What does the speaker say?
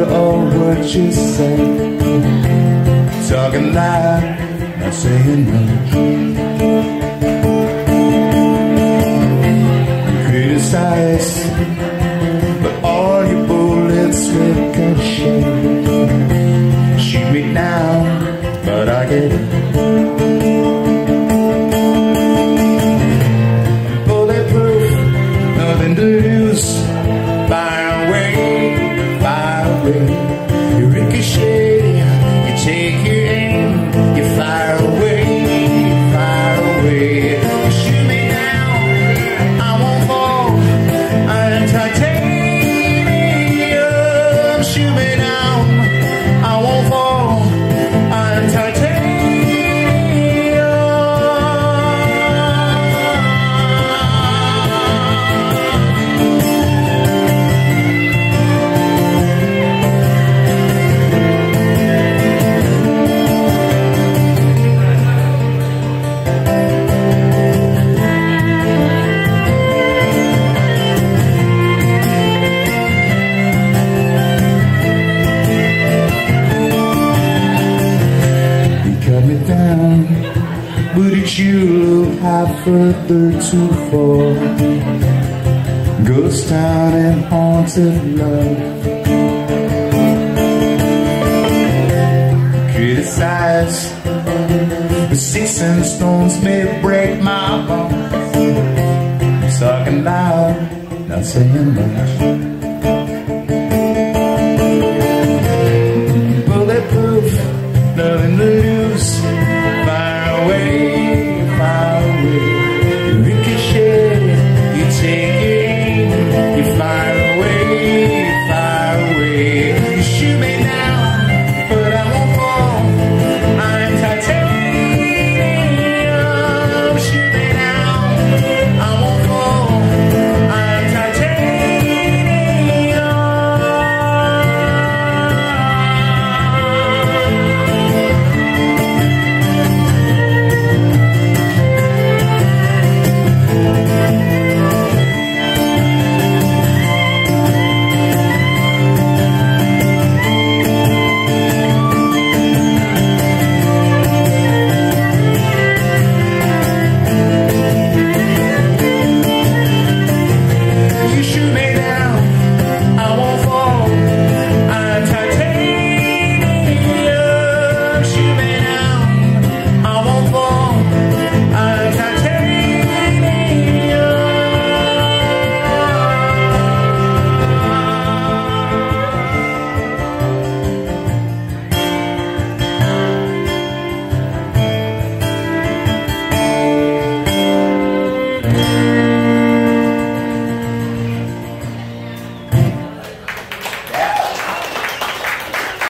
hear all what you say. Talking loud, not saying much. You criticize, but all your bullets ricochet. Shoot me now, but I get it. Bulletproof, nothing to lose. Fire away, titanium. Shoot me Cut me down, but it's you have further to fall. Ghost town and haunted love. Criticize, but sticks and stones may break my bones. Talking loud, not saying much.